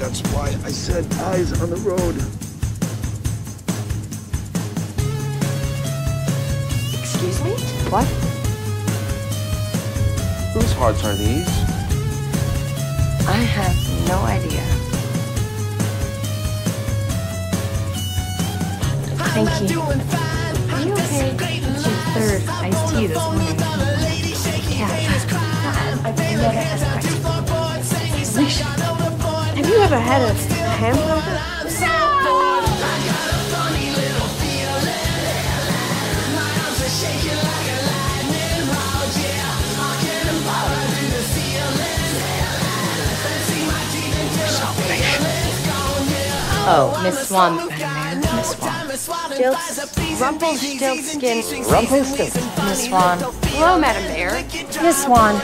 That's why I said eyes on the road. Excuse me? What? Whose hearts are these? I have no idea. Thank you. Are you okay? It's your third iced tea this morning. Yeah, I've never had iced tea. Delicious. Have you ever had a hamburger? Oh, Miss Swan. Miss Swan. Stilts, Rumpelstiltskin. Rumpelstiltskin. Miss Swan. Hello, Madam Mayor. Miss Swan.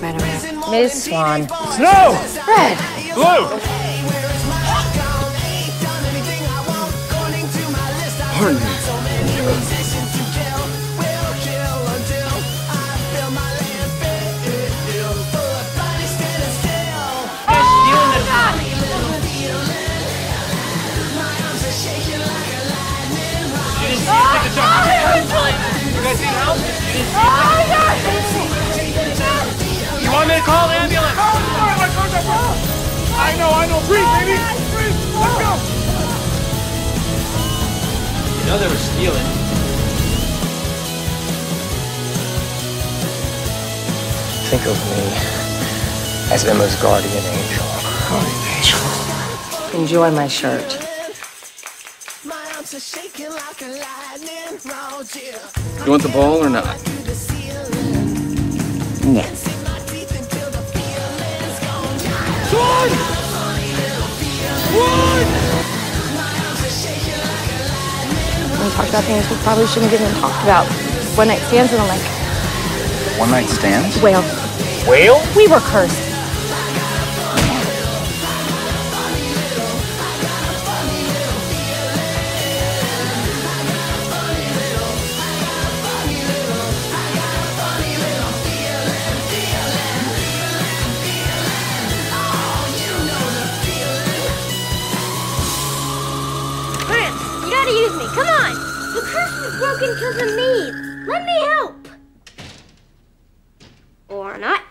Madam Mayor. Miss Swan. Snow! Fred. Blue! Me. You want me to call the ambulance? I know, I know. Breathe, baby. Breathe. Let's go. You know they were stealing. Think of me as Emma's guardian angel. Guardian angel. Enjoy my shirt. You want the ball or not? No. We talked about things we probably shouldn't have even talked about. One night stands and I'm like, One night stands? whale. Whale? We were cursed. Broken because of me. Let me help. Or not.